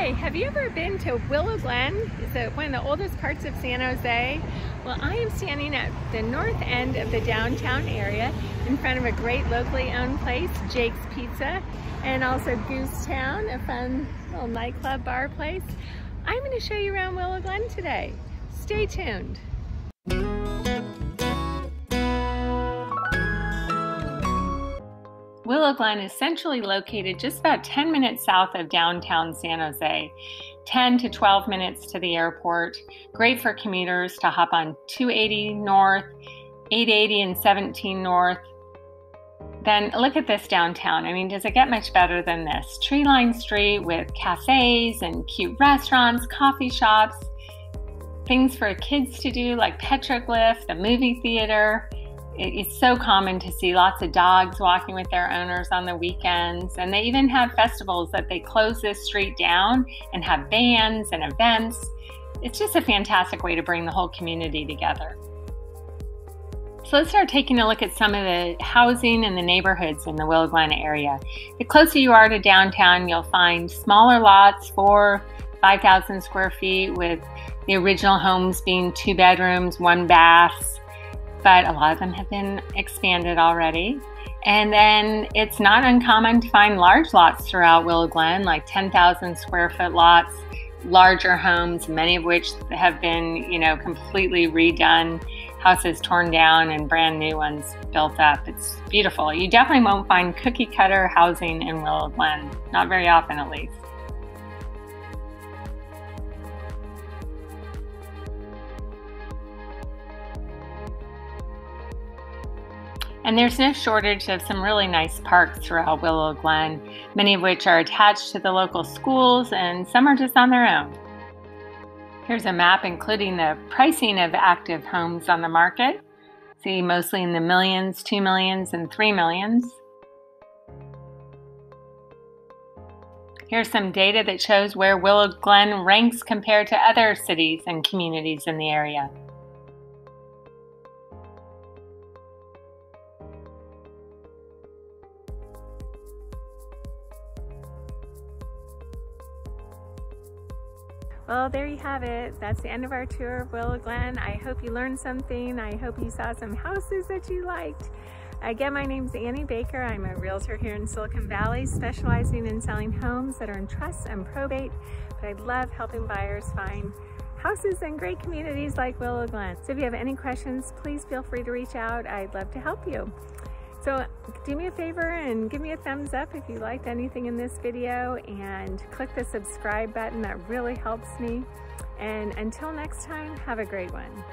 Hi, have you ever been to Willow Glen? It's one of the oldest parts of San Jose. Well, I am standing at the north end of the downtown area in front of a great locally owned place, Jake's Pizza, and also Goosetown, a fun little nightclub bar place. I'm going to show you around Willow Glen today. Stay tuned. Willow Glen is centrally located just about 10 minutes south of downtown San Jose, 10 to 12 minutes to the airport. Great for commuters to hop on 280 North, 880 and 17 North. Then look at this downtown. I mean, does it get much better than this? Tree lined street with cafes and cute restaurants, coffee shops, things for kids to do like petroglyph, the movie theater it's so common to see lots of dogs walking with their owners on the weekends. And they even have festivals that they close this street down and have bands and events. It's just a fantastic way to bring the whole community together. So let's start taking a look at some of the housing and the neighborhoods in the Willow Glen area. The closer you are to downtown, you'll find smaller lots, four, 5,000 square feet, with the original homes being two bedrooms, one bath, but a lot of them have been expanded already. And then it's not uncommon to find large lots throughout Willow Glen, like 10,000 square foot lots, larger homes, many of which have been, you know, completely redone, houses torn down and brand new ones built up. It's beautiful. You definitely won't find cookie cutter housing in Willow Glen, not very often at least. And there's no shortage of some really nice parks throughout Willow Glen, many of which are attached to the local schools and some are just on their own. Here's a map including the pricing of active homes on the market. See, mostly in the millions, two millions, and three millions. Here's some data that shows where Willow Glen ranks compared to other cities and communities in the area. Well, there you have it. That's the end of our tour of Willow Glen. I hope you learned something. I hope you saw some houses that you liked. Again, my name is Annie Baker. I'm a realtor here in Silicon Valley, specializing in selling homes that are in trust and probate, but I love helping buyers find houses in great communities like Willow Glen. So if you have any questions, please feel free to reach out. I'd love to help you. So do me a favor and give me a thumbs up if you liked anything in this video and click the subscribe button. That really helps me. And until next time, have a great one.